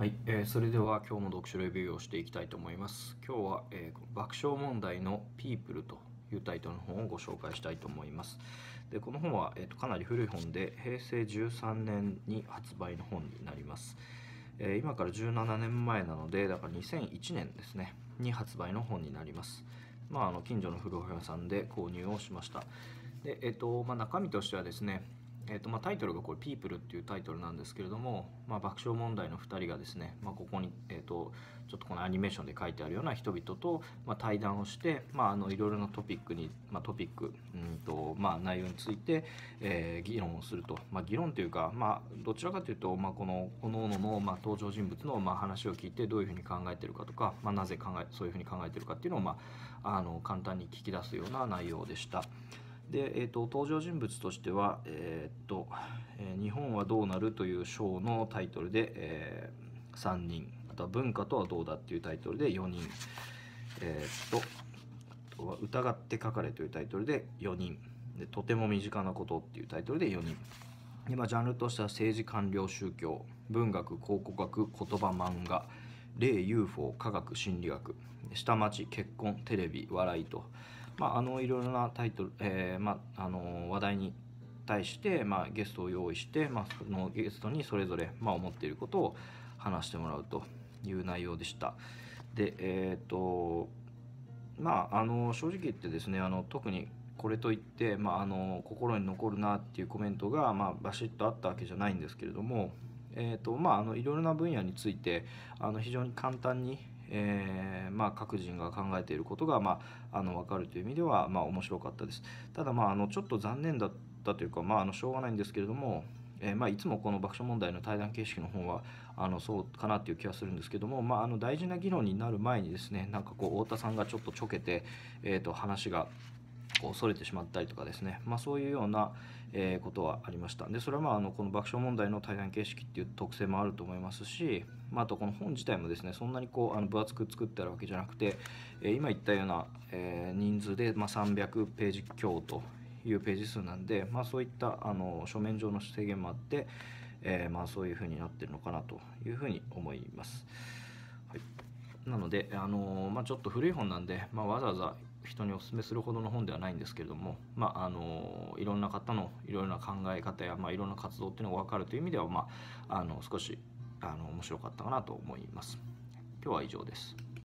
はい、えー、それでは今日も読書レビューをしていきたいと思います。今日は、えー、爆笑問題のピープルというタイトルの本をご紹介したいと思います。でこの本は、えーと、かなり古い本で平成13年に発売の本になります。えー、今から17年前なのでだから2001年ですねに発売の本になります。まあ、あの近所の古本屋さんで購入をしました。でえーとまあ、中身としてはですねえーとまあ、タイトルがこれ「ピープルっていうタイトルなんですけれども、まあ、爆笑問題の2人がですね、まあ、ここに、えーと、ちょっとこのアニメーションで書いてあるような人々と、まあ、対談をして、まあ、あのいろいろなトピックに、まあ、トピックうんと、まあ、内容について、えー、議論をすると、まあ、議論というか、まあ、どちらかというと、まあ、この各々の、まあ、登場人物の、まあ、話を聞いてどういうふうに考えてるかとか、まあ、なぜ考えそういうふうに考えてるかっていうのを、まあ、あの簡単に聞き出すような内容でした。で、えーと、登場人物としては、えーとえー、日本はどうなる?」という章のタイトルで、えー、3人あとは「文化とはどうだ?」っていうタイトルで4人えー、ととは「疑って書かれ」というタイトルで4人で「とても身近なこと」っていうタイトルで4人今ジャンルとしては政治官僚宗教文学考古学言葉漫画霊 UFO 科学心理学下町結婚テレビ笑いとまあ、あのいろいろなタイトル、えーまあ、あの話題に対して、まあ、ゲストを用意して、まあ、そのゲストにそれぞれ、まあ、思っていることを話してもらうという内容でした。でえっ、ー、とまああの正直言ってですねあの特にこれといって、まあ、あの心に残るなっていうコメントが、まあ、バシッとあったわけじゃないんですけれども、えーとまあ、あのいろいろな分野についてあの非常に簡単にえー、まあ、各人が考えていることが、まあ、あの分かるという意味では、まあ、面白かったです。ただ、まあ、あのちょっと残念だったというか、まあ、あのしょうがないんですけれども、えー、まあ、いつもこの爆笑問題の対談形式の方はあのそうかなという気がするんですけども、まあ、あの大事な議論になる前にですねなんかこう太田さんがちょっとちょけて、えー、と話がこうそれてしまったりとかですね、まあ、そういうような、えー、ことはありました。でそれはまああのこの爆笑問題の対談形式っていう特性もあると思いますし、まあ、あとこの本自体もですねそんなにこうあの分厚く作ってあるわけじゃなくて、えー、今言ったような、えー、人数で、まあ、300ページ強というページ数なんで、まあ、そういったあの書面上の制限もあって、えー、まあそういうふうになってるのかなというふうに思います。はい、なので、あのまあ、ちょっと古い本なんで、まあ、わざわざ人にお勧めするほどの本ではないんですけれども、まあ、あのいろんな方のいろいろな考え方や、まあ、いろんな活動っていうのが分かるという意味では、まあ、あの少しあの面白かったかなと思います。今日は以上です。